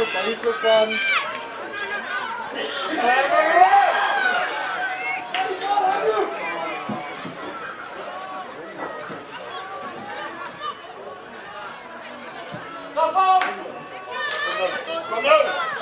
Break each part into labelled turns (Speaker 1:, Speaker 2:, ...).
Speaker 1: phút đấy cho con Come on! Come on!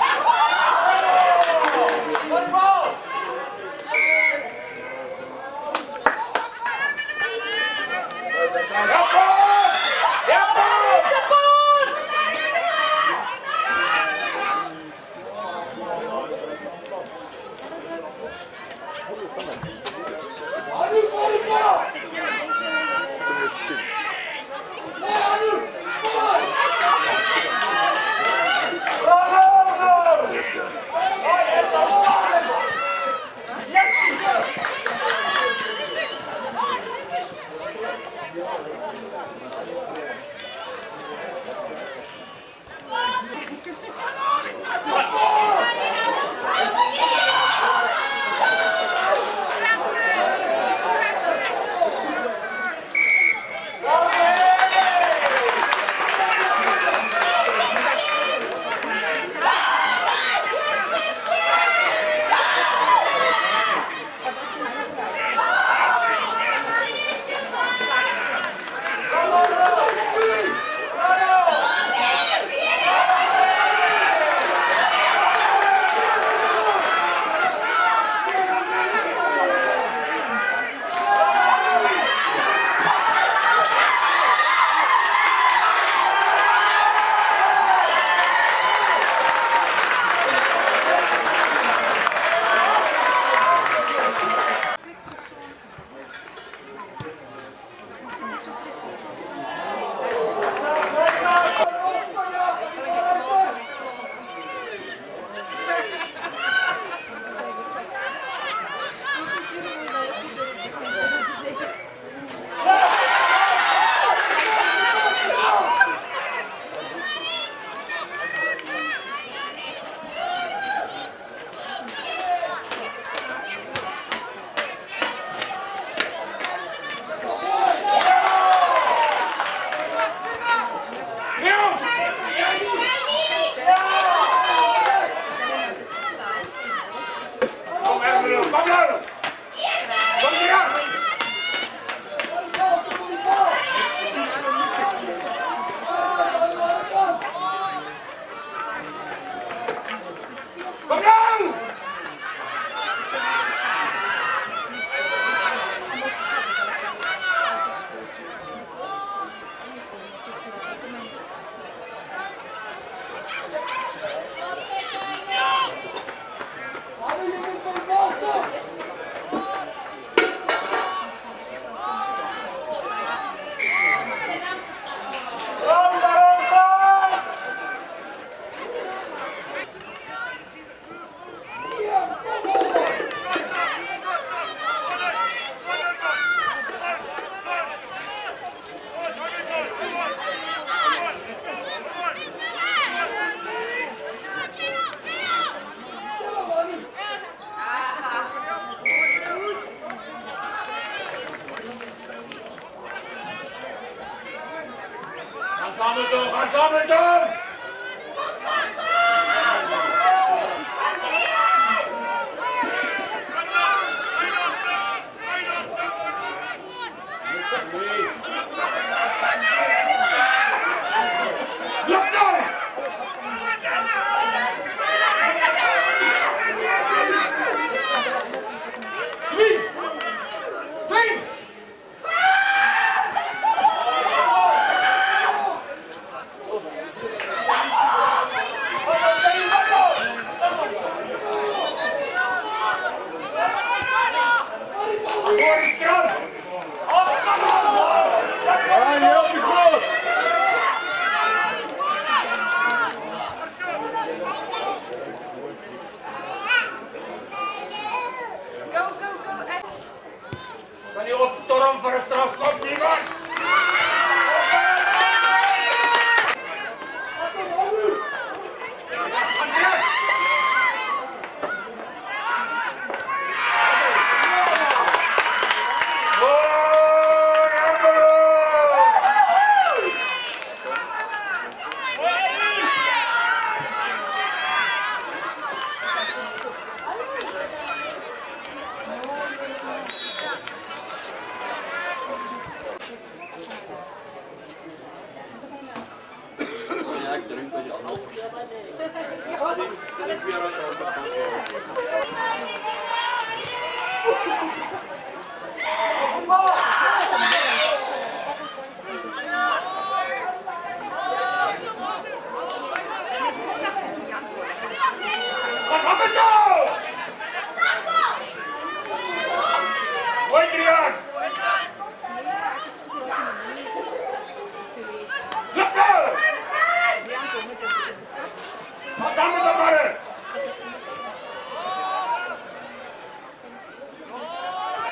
Speaker 1: doktorom w restauracji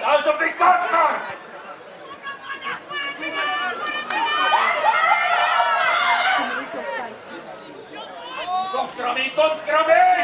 Speaker 1: also begotten hat. Komm,